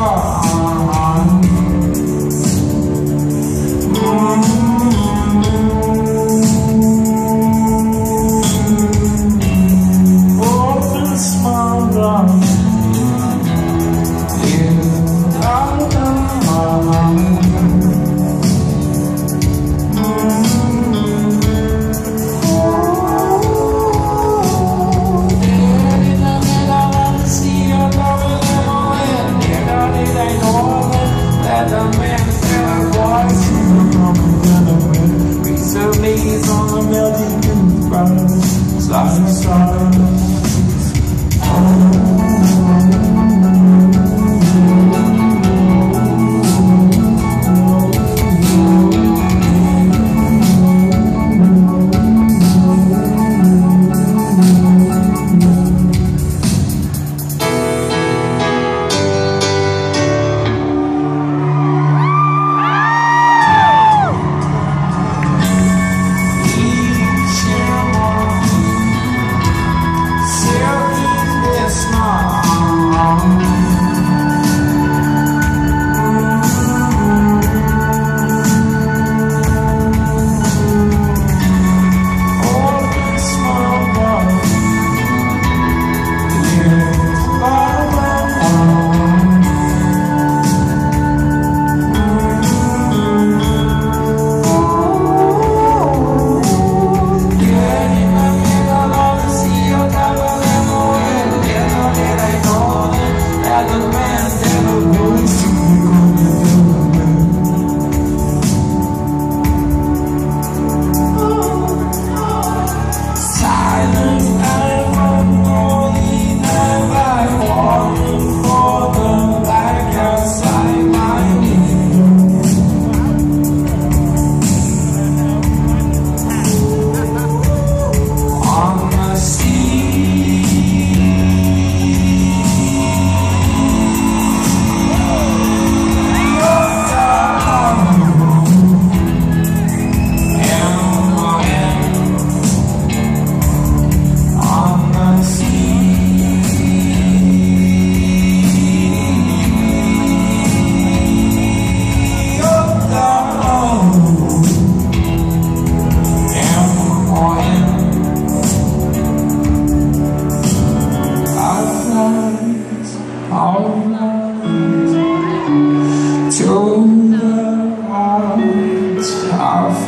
Oh,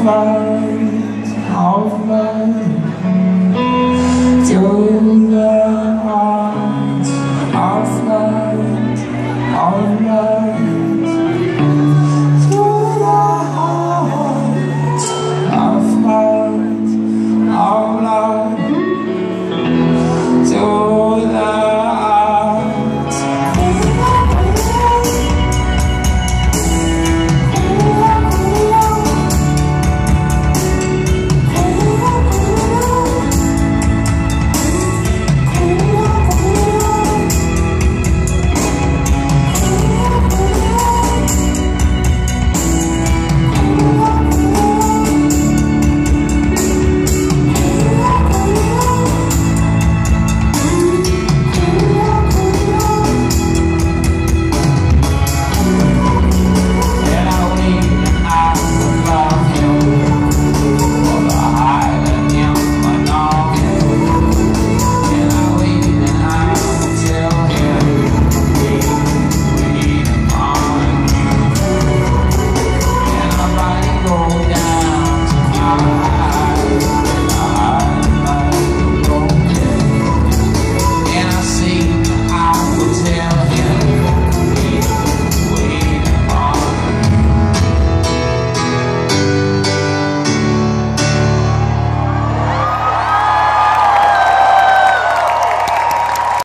smile.